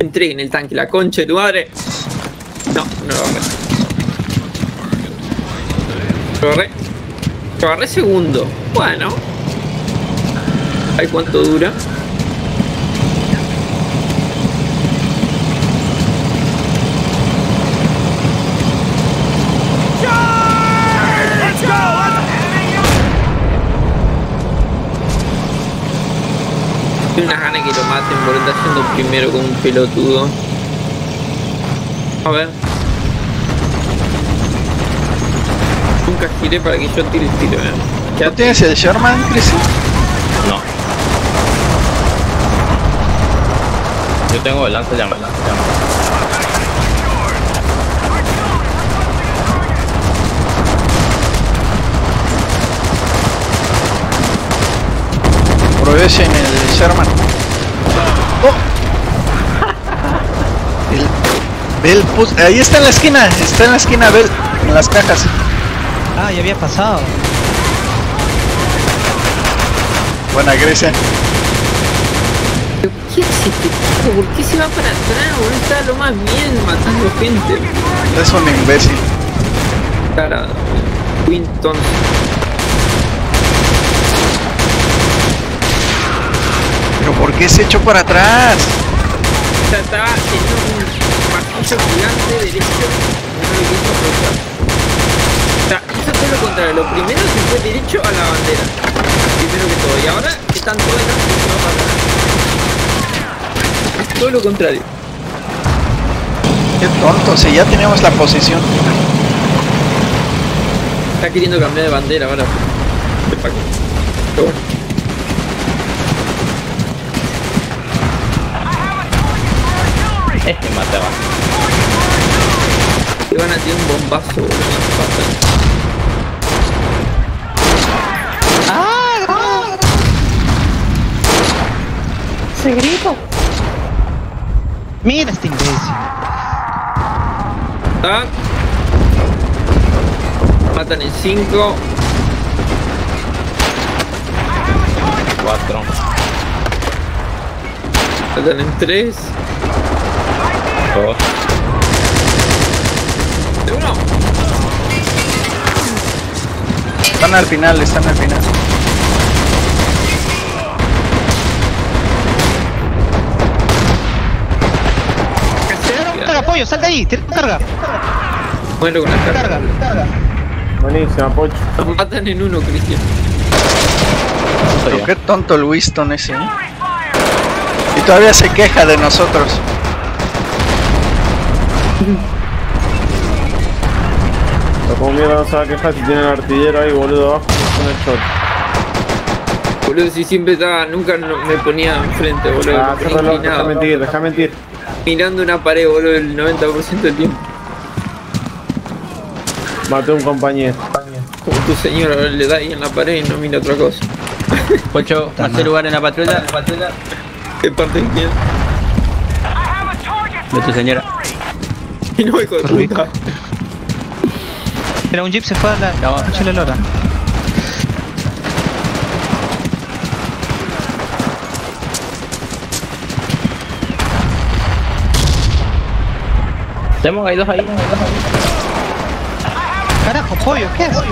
Entré en el tanque, la concha de tu madre. No, no lo agarré. Lo agarré. Lo agarré segundo. Bueno. Ay, cuánto dura. Tiene que lo maten por estar haciendo primero como un pelotudo. A ver. Nunca giré para que yo tire el tiro, eh. ¿No tienes el Sherman, Chris? No. Yo tengo el lanzallamas, el lanzallamas. Aprovechen el Sherman. ¡Oh! El, Bell pus- Ahí está en la esquina, está en la esquina Bell, en las cajas. Ah, ya había pasado. Buena Grecia. ¿Pero ¿Qué hace este? ¿Por qué se va para atrás? boludo? Está lo más bien matando gente. Es un imbécil. Tarado. Quinton. Pero ¿por qué se echó para atrás? O sea, estaba en un martillo gigante derecho. O sea, hizo todo lo contrario. Lo primero se fue derecho a la bandera. Primero que todo. Y ahora están todas las. Es todo lo contrario. Qué tonto, si ya teníamos la posición. Está queriendo cambiar de bandera ahora. De Paco. Pero bueno. Este mataba. Te van a tirar un bombazo, boludo, en las patas. ¡Ese grito! Mira este imbécil. Tac. Matan en 5. Cuatro. Matan en 3. Dos. De uno. Están al final, están al final. Pollo, sal de ahí, tira un carga. Muero con la carga. Carga, carga. Buenísima, Pocho. Matan en uno, Cristian. Pero qué tonto el Winston ese. ¿eh? Y todavía se queja de nosotros. Pero como mierda no se va a quejar si tiene el artillero ahí, boludo, abajo con el shot. Boludo, si siempre estaba, nunca no- me ponía enfrente, boludo. Ah, me ponía cerralo, deja mentir, deja mentir. mirando una pared, boludo, el 90% del tiempo. Maté a un compañero. Como tu señora le da ahí en la pared y no mira otra cosa. Pocho, hace lugar en la patrulla. ¿Qué parte quién? De tu señora. Y no, hijo de puta. Mira, un jeep se fue a la. No. a la lora. Tenemos, hay dos ahí. Carajo, pollo, ¿qué haces?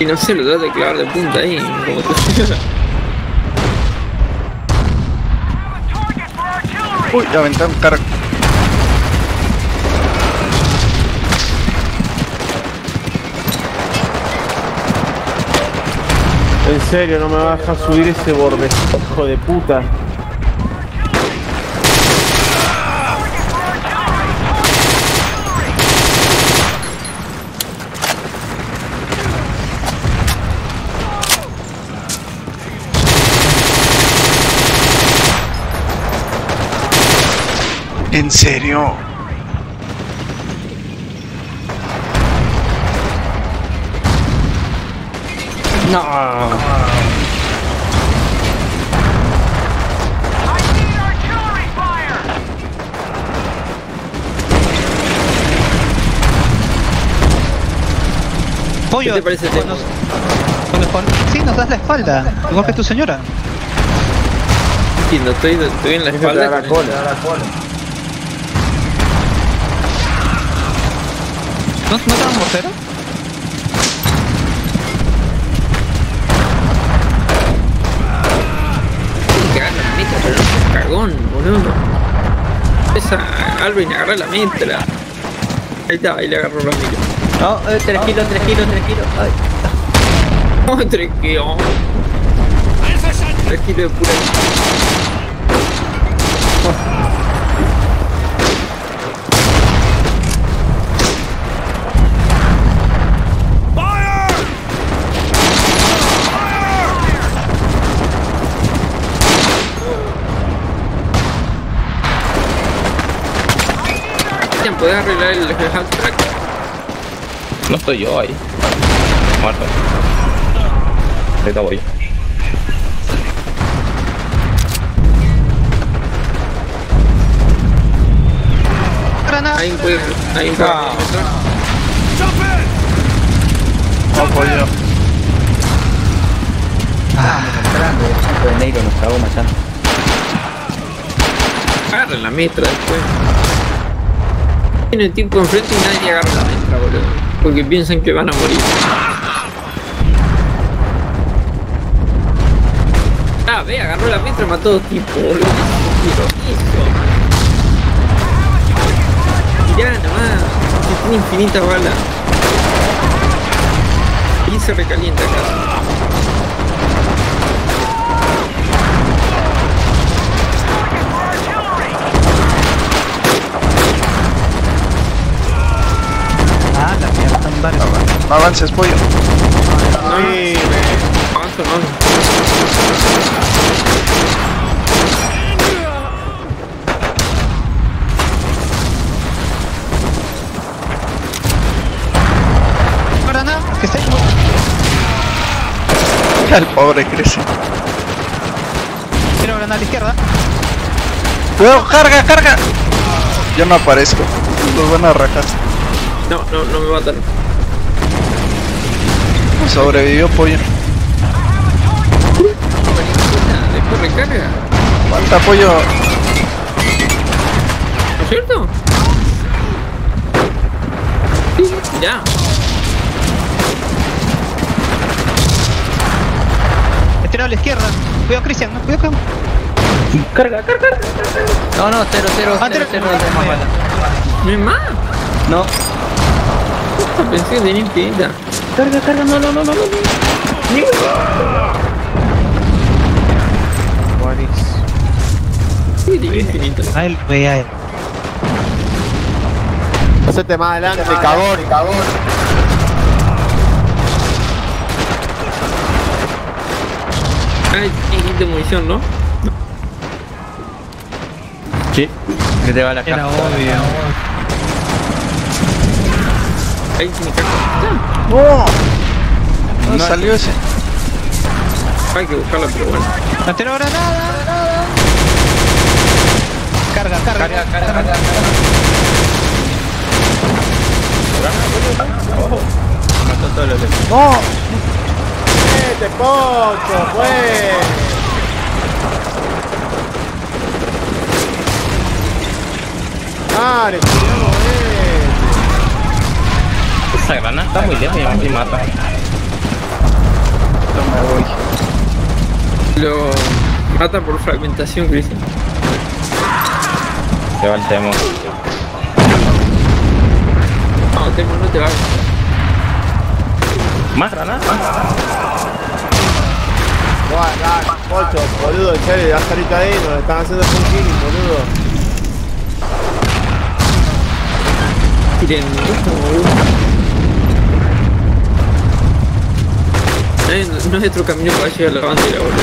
Y no sé, lo trata de clavar de punta ahí, como señora. Uy, aventaron carga. En serio, no me va a subir ese borde, hijo de puta. ¿En serio? No. Pollo, te parece sí, nos das la espalda, igual que tu señora. Estoy, estoy en la espalda. ¿No, ¿No te dan? Alvin agarra la mitra. Ahí está, ahí le agarró la mitra. No, eh, 3 kilos, 3 kilos, 3 kilos. Ay. Oh, tres kilos. Tres kilos de pura. ¿Puedes arreglar el, el half track? No estoy yo ahí. Muerto. Ahorita voy. Granada. Hay un puede, hay un puede. No, pollo. de negro nos cagó machando. Agarren la metra después. Tiene el tipo enfrente y nadie agarra la metra, boludo. Porque piensan que van a morir. Ah, ve, agarró la metra y mató a dos tipos, boludo. ¿Qué hizo? Mirá nomás. Que tiene infinitas balas. Y se recalienta acá. No avances, pollo. Sí, Avanza, que está. El pobre crece. Quiero granada a la izquierda. Cuidado, carga, carga. Yo no aparezco. Los van a rajar. No, no, no me matan. Sobrevivió pollo. Después recarga. Falta pollo. ¿No es cierto? Sí, ya. Estiro a la izquierda. Cuidado, Cristian. no, Cuidado, cuidado. No, no, 0, 0, Ah, 0, cero. 0, más bala. ¿No Pensé que tenía infinita. Carga, carga, no, no, no, no, no. Sí, tenía infinita. Ah, el VA. Hacete más adelante, cagón, cagón. Ay, tiene de munición, ¿no? Sí. Que te va la Era caja. obvio. Ahí tiene caja. No, no salió ese. Hay que buscarla, pero bueno. No tiro granada. Carga, carga. Carga, carga, carga. Mató todo lo que. No, Este pocho, pues. Dale, cuidado, eh. Esa granada está muy lejos y así mata. no me voy. Lo mata por fragmentación, Cristian. Se va el temo. No, Temo, no te va. ¿Más granadas? Guau, dale, pocho, boludo, en serio, ya saliste ahí, nos están haciendo un killing, boludo. Tiren esto, boludo. No no es otro camino para llegar a la bandera, boludo.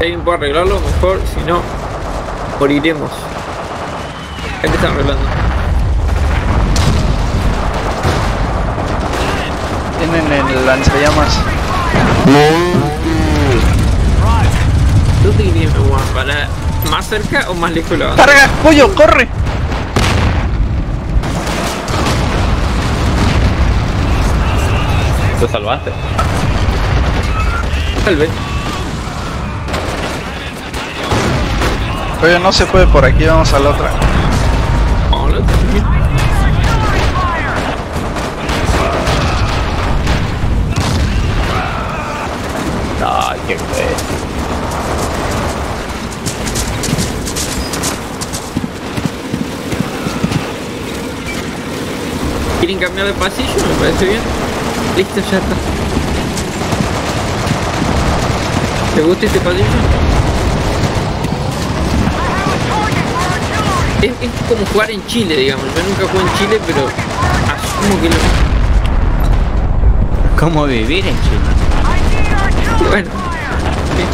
Alguien puede arreglarlo, mejor, si no, moriremos. Ahí te están arreglando. Tienen el lanzallamas. ¿Tú te dirías, Juan, para más cerca o más lejos de la bandera? ¡Carga! ¡Pollo! ¡Corre! Te salvaste. Tal vez. Oye, no se puede por aquí, vamos a la otra. Ay, qué feo. ¿Quieren cambiar de pasillo? Me parece bien. Listo, ya está. ¿Te gusta este pasillo? Es, es como jugar en Chile, digamos. Yo nunca jugué en Chile, pero asumo que lo... ¿Cómo vivir en Chile? Bueno,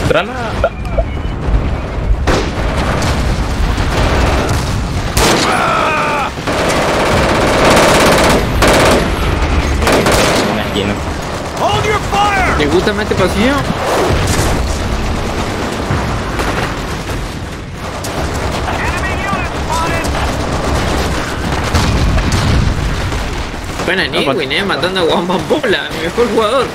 Granada. Una llena. ¿te gusta más este pasillo? Buena Newin, eh, matando a Juan Pampola, mi mejor jugador.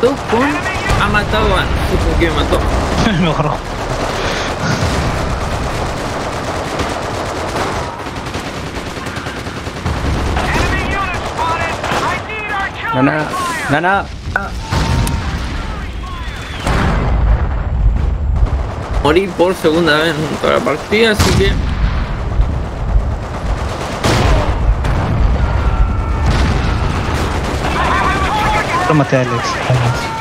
Topon ha matado a... Supongo que me mató. Mejor. Granada. Granada. Morí por segunda vez en toda la partida, así que... Tómate, Alex. Buena,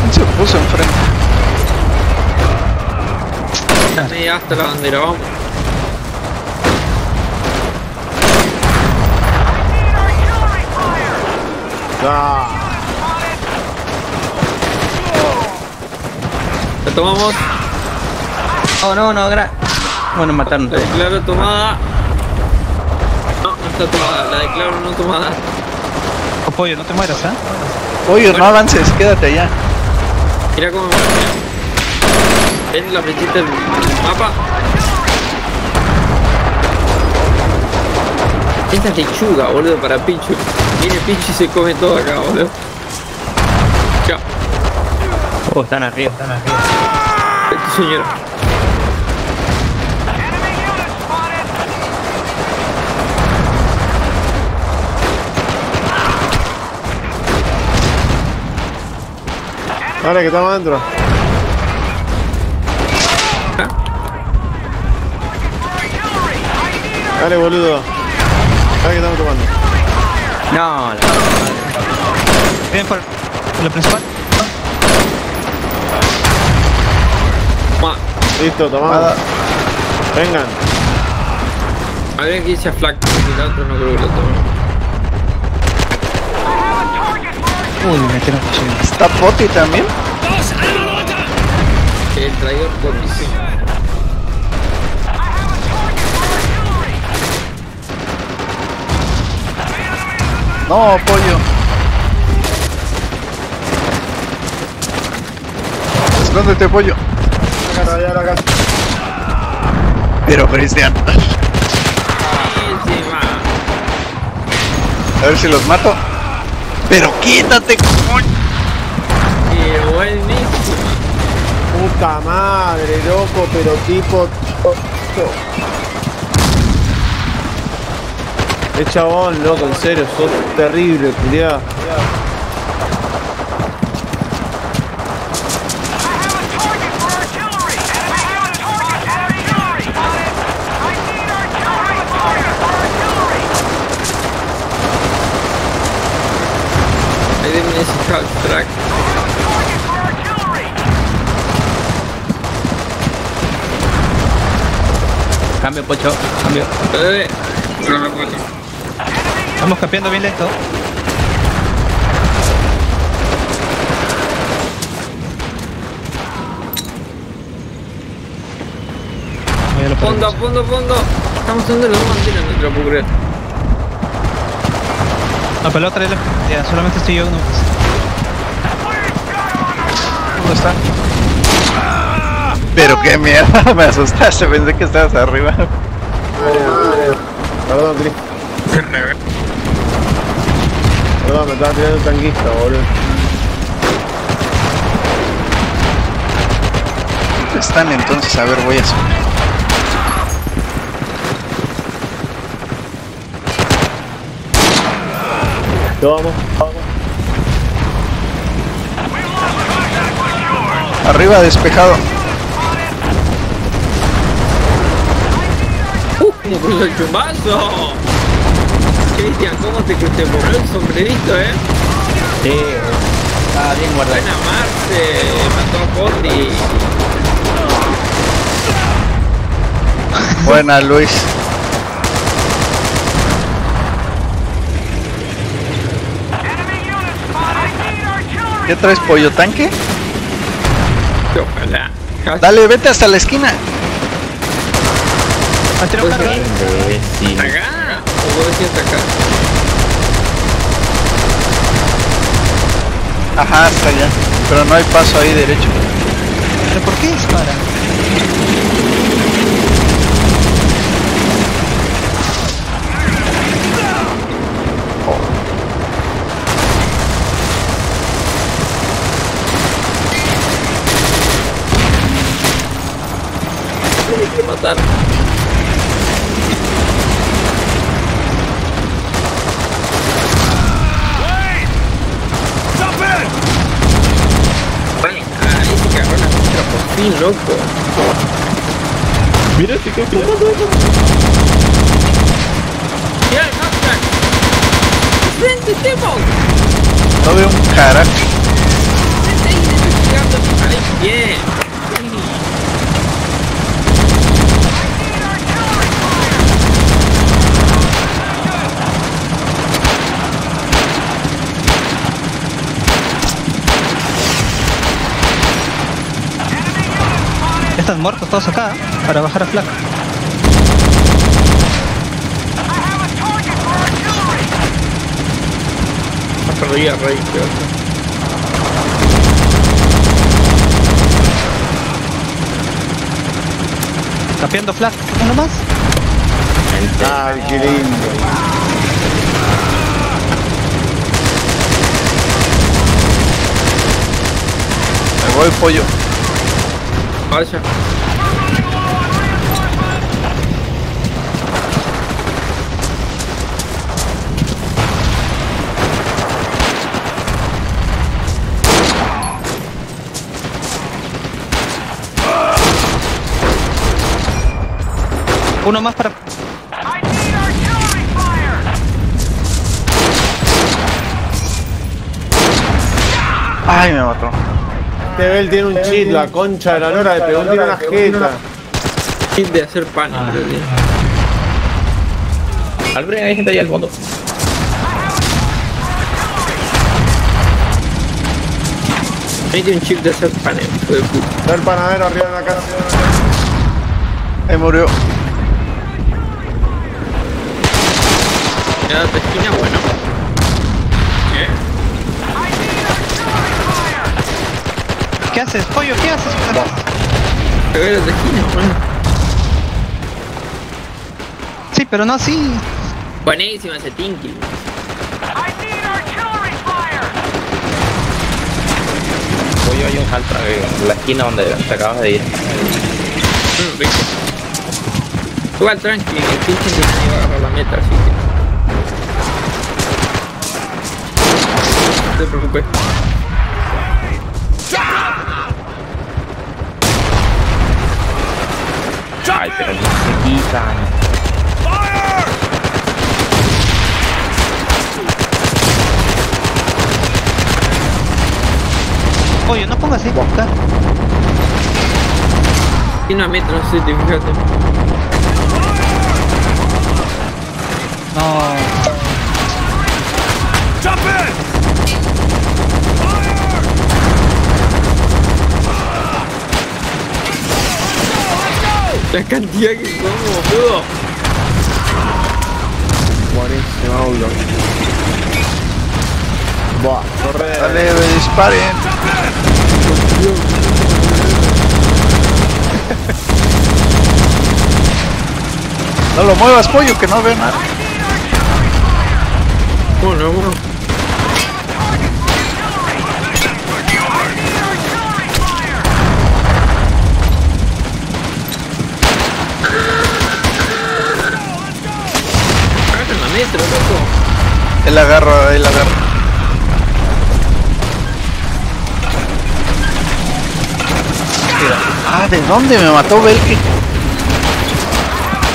¿Quién se puso enfrente? Navy hasta la bandera, vamos. Ah, La tomamos. Oh, no, no, gra. Bueno, mataron. La declaro tomada. No, no está tomada. La declaro no tomada. Apoyo, no te mueras, ¿ah? Oye, no avances, quédate allá. Mira cómo. ¿Ven la flechita del mapa? Esta es lechuga, boludo, para Pichu. Viene Pichu y se come todo acá, boludo. Chao. Oh, están arriba, están arriba. Este señor. Dale, que estamos adentro. Dale, boludo. Dale, que estamos tomando. No, la Ven por lo principal. Listo, tomamos. Vengan. a ver que dice Flack, porque el otro no creo que lo tome. Uy, me metieron cuchillo. ¿Está Poti también? El traidor cómplice. No, pollo. Escóndete, pollo. rayar acá. Pero Cristian. Buenísima. A ver si los mato. Pero quítate, coño. Qué buenísima. Puta madre, loco, pero tipo. Qué chabón, loco, en serio, sos terrible, culiado. Ahí viene ese half track. Cambio, pocho. Cambio. Eh, no me acuerdo. Vamos campeando bien lento. Fondo, fondo, fondo. Estamos usando dos banderas, no te lo puedo creer. No, pero la otra es la... Ya, solamente estoy yo uno. ¿Dónde está? Pero qué mierda, me asustaste, pensé que estabas arriba. Perdón, Chris. Perdón, me estaba tirando un tanquista, boludo. ¿Dónde están entonces? A ver, voy a subir. Vamos, vamos. Arriba despejado. ¡Cómo cruzó el chumbazo! Cristian, ¿cómo te, te voló el sombrerito, eh? Sí. Está bien guardado. Buena Marce, mató a Poti. Buena, Luis. ¿Qué traes, pollo tanque? Ojalá. Dale, vete hasta la esquina. Tiro Pues carga. Imbécil. Acá. O vos decías acá. Ajá, hasta allá. Pero no hay paso ahí derecho. ¿Pero por qué dispara? Hay que matar. Bueno, ahí se cagó la contra por fin, loco. Mira, este que ¡Ya, el Mustang! ¡Frente, Temo! No veo un carajo. ¡Frente ahí, le estoy pegando! ¡Ahí, bien! Ya están muertos todos acá, para bajar a flaco. Perdí a Rey, creo. Campeando flaco. ¿Uno más? Ay, qué lindo. Me voy, pollo. Vaya. Uno más para... Ay, me mató. Este Bell tiene un cheat, la concha de la lora, le pegó un tiro en la jeta. Kit de hacer pan, creo que. Albrecht, hay gente ahí al fondo. Ahí tiene un chip de hacer pan, hijo de puta. Está el panadero arriba de la casa. Ahí murió. Ya, esquina, bueno. ¿Qué haces, pollo? ¿Qué haces? Pegar los esquinas, bueno. Sí, pero no así. Buenísimo ese Tinky. Voy hay un Haltra en la esquina donde te acabas de ir. Mm, rico. Igual tranqui, el pinche iba a agarrar la meta, así que. No te preocupes. Ay, pero no Oye, no pongas ahí acá. Tiene una meta, no sé si te fijaste. No. La cantidad que somos, boludo. Buenísimo, auto. Buah, corre. Dale, disparen. No lo muevas, pollo, que no ve nada. Bueno, bueno. Él agarra, él agarra. Mira. Ah, ¿de dónde me mató Belki?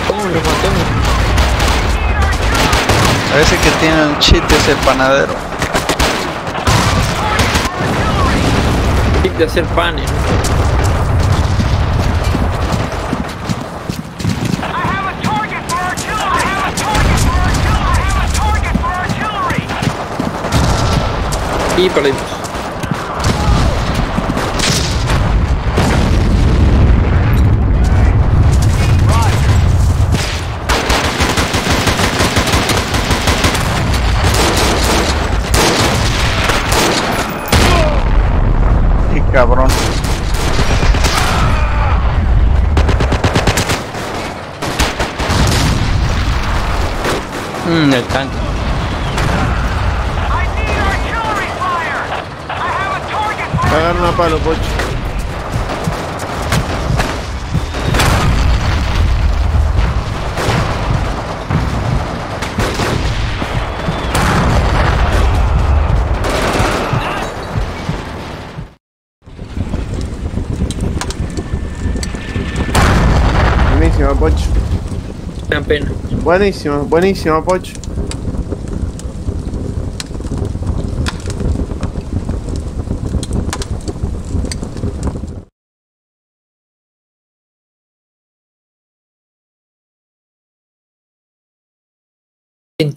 ¿Cómo lo matamos? Parece que tiene un cheat ese panadero. Tip de hacer panes. Y perdimos. Qué cabrón. Mmm, el tanque. Agarra una palo, pocho. Buenísima, pocho. Una pena. Buenísima, buenísima, pocho.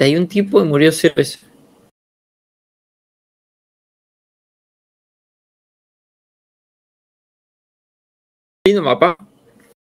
Y un tipo y murió cero veces. Lindo mapa.